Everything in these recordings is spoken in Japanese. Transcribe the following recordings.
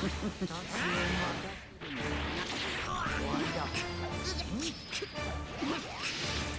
な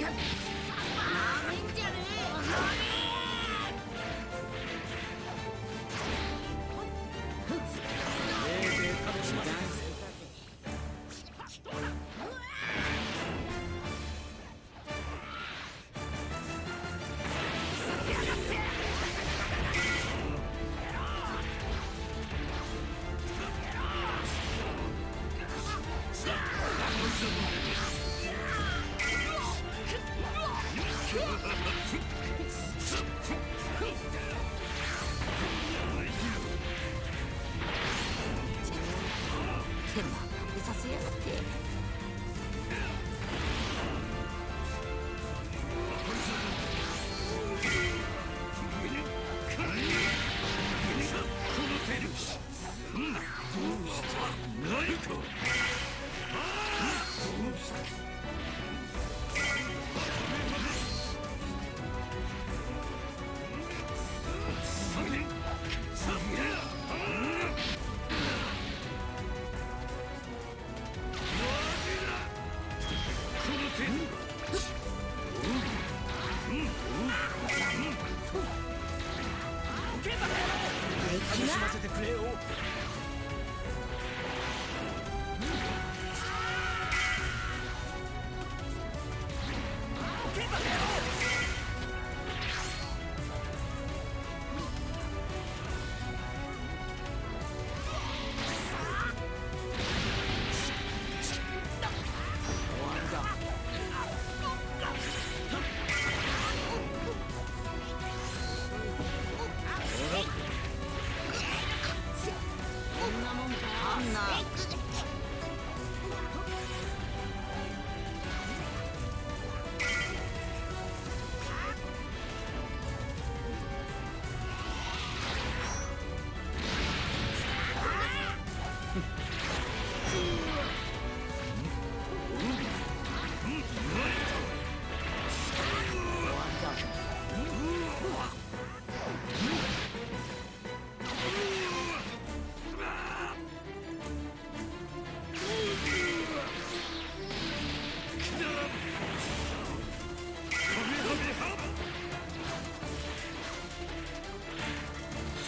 Yeah. impossible.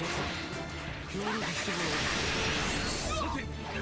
じゃあ少しだけ